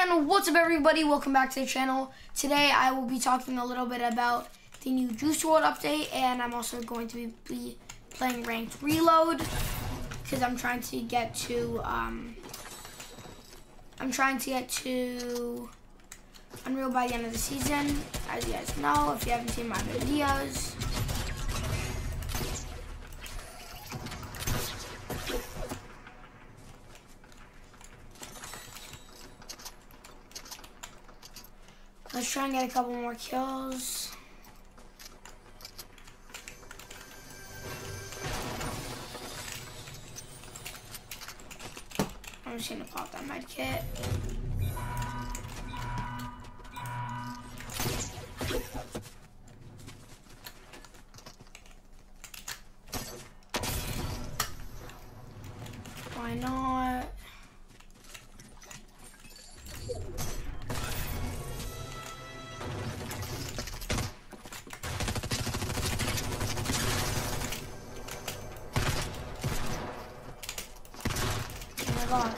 And what's up everybody, welcome back to the channel. Today I will be talking a little bit about the new Juice WRLD update and I'm also going to be, playing Ranked Reload because I'm trying to get to, um, I'm trying to get to Unreal by the end of the season. As you guys know, if you haven't seen my videos. Let's try and get a couple more kills. I'm just gonna pop that med kit. God.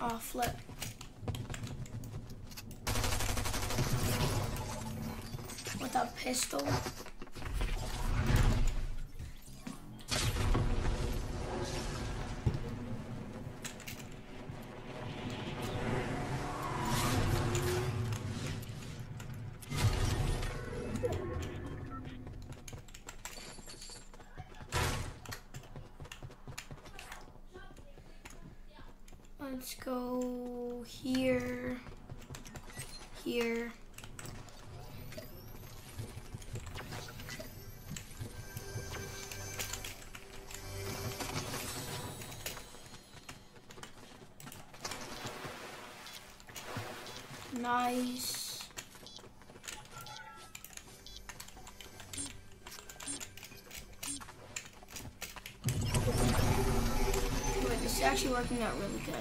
Oh, flip. With a pistol. Let's go here, here. Nice. Wait, this is actually working out really good.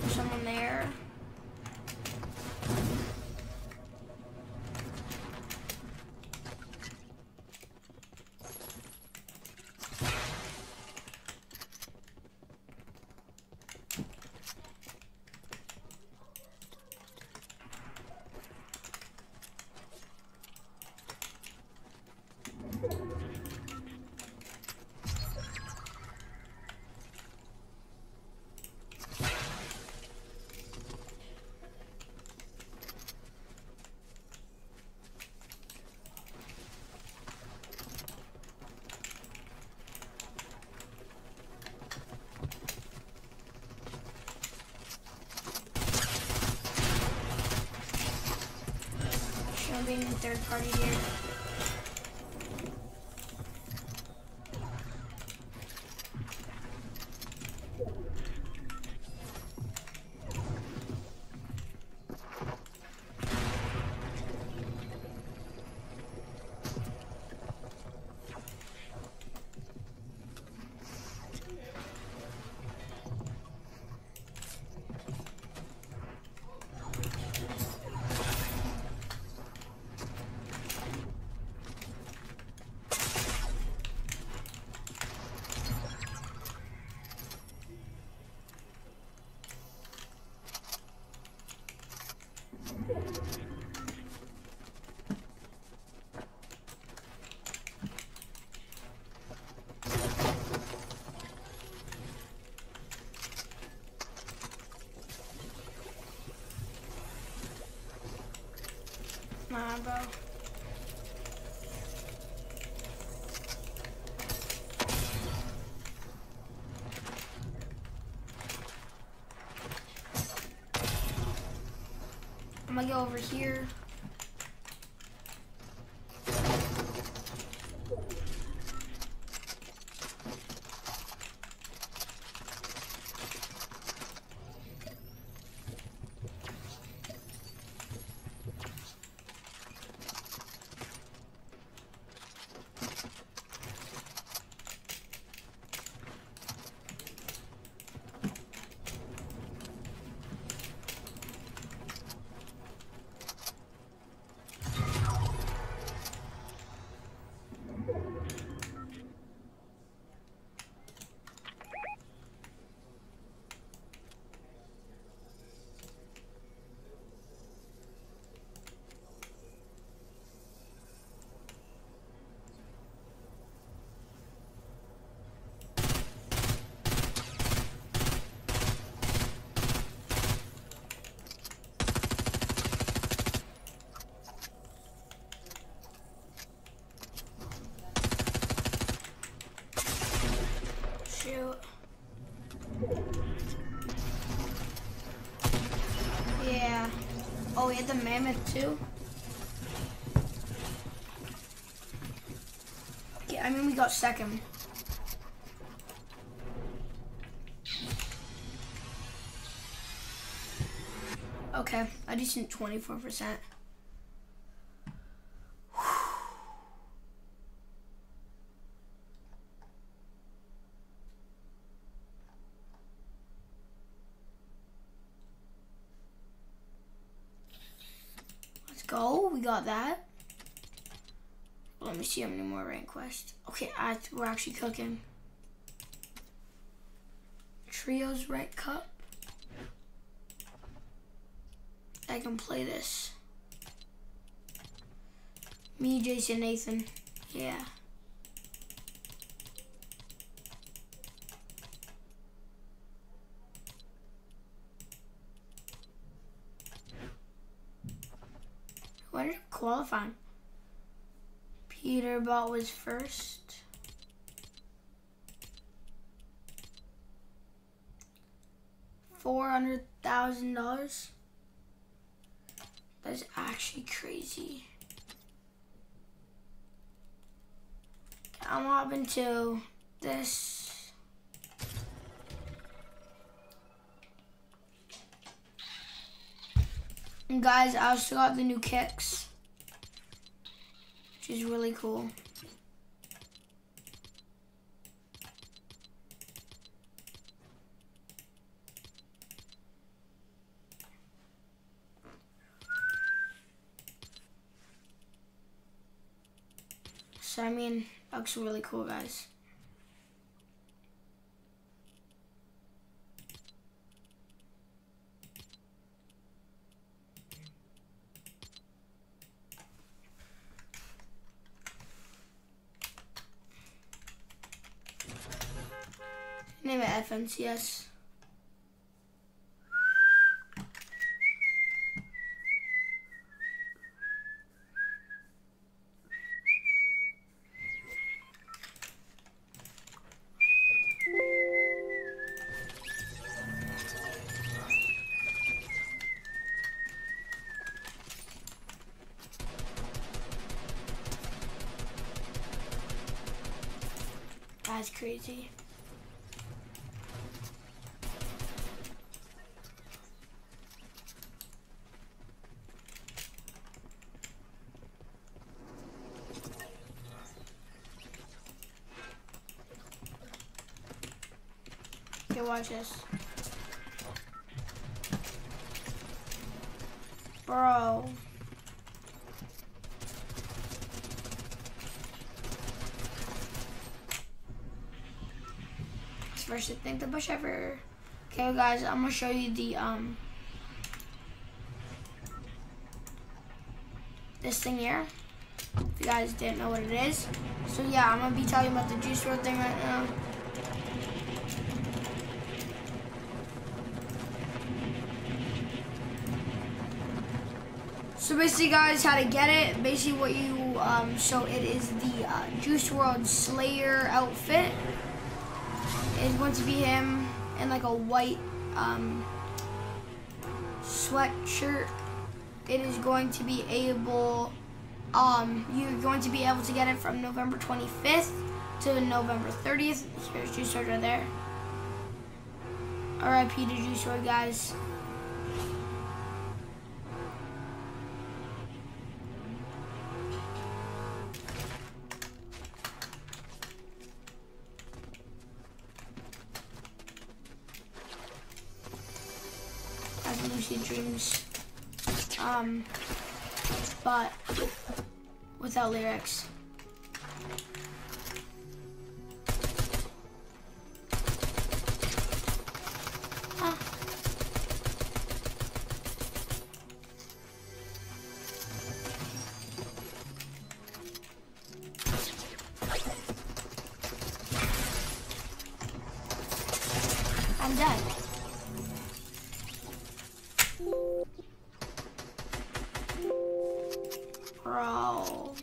There's someone there. Should being the third party here. Nah, bro. I'm gonna go over here. We had the mammoth too? Yeah, I mean, we got second. Okay, a decent 24%. Let's go, we got that. Let me see how many more rank quests. Okay, I, we're actually cooking. Trios rank cup. I can play this. Me, Jason, Nathan. Yeah. Qualifying? Peterbot was first. Four hundred thousand dollars. That's actually crazy. I'm hopping to this. And guys, I also got the new kicks, is really cool. So I mean, looks really cool, guys. Name it FNCS. That's crazy. Okay, watch this. Bro. First thing the bush ever. Okay guys, I'm gonna show you the um this thing here. If you guys didn't know what it is. So yeah, I'm gonna be telling you about the juice WRLD thing right now. So basically, guys, how to get it? Basically, what you um, so it is the uh, Juice WRLD Slayer outfit. It's going to be him in like a white um, sweatshirt. It is going to be able. Um, you're going to be able to get it from November 25th to November 30th. Here's Juice WRLD right there. R.I.P. to Juice WRLD, guys. Lucid dreams. Um, but without lyrics. Bro.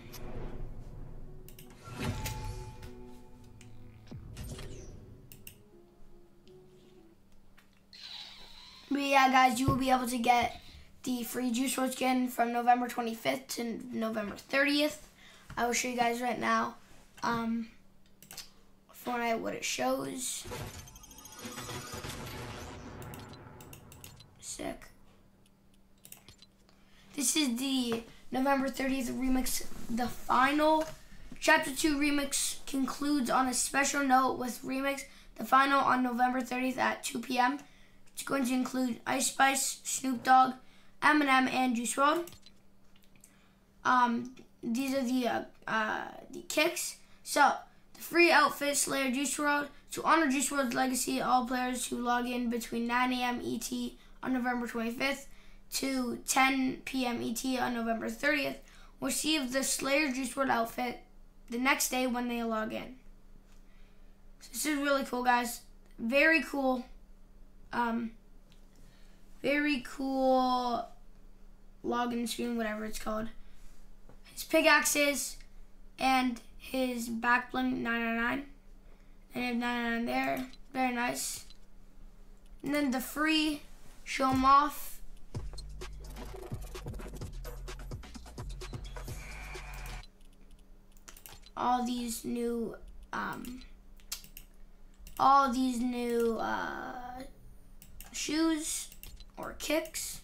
But yeah, guys, you will be able to get the free Juice WRLD skin from November 25th to November 30th. I will show you guys right now um, Fortnite what it shows. Sick. This is the November 30th remix, the final. Chapter 2 remix concludes on a special note with remix, the final on November 30th at 2 p.m. It's going to include Ice Spice, Snoop Dogg, Eminem, and Juice WRLD. Um, these are the uh, uh, the kicks. So the free outfit Slayer Juice WRLD to honor Juice WRLD's legacy. All players who log in between 9 a.m. ET on November 25th to 10 p.m. ET on November 30th will receive the Slayer Juice WRLD outfit the next day when they log in. So this is really cool, guys. Very cool. Um, very cool login screen, whatever it's called. His pickaxes and his back bling 999. And have 999 there. Very nice. And then the free show them off. All these new, um, all these new uh, shoes or kicks.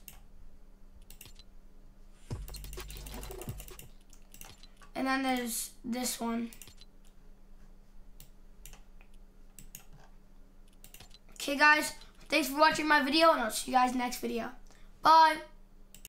And then there's this one. Okay guys, thanks for watching my video and I'll see you guys next video. Bye.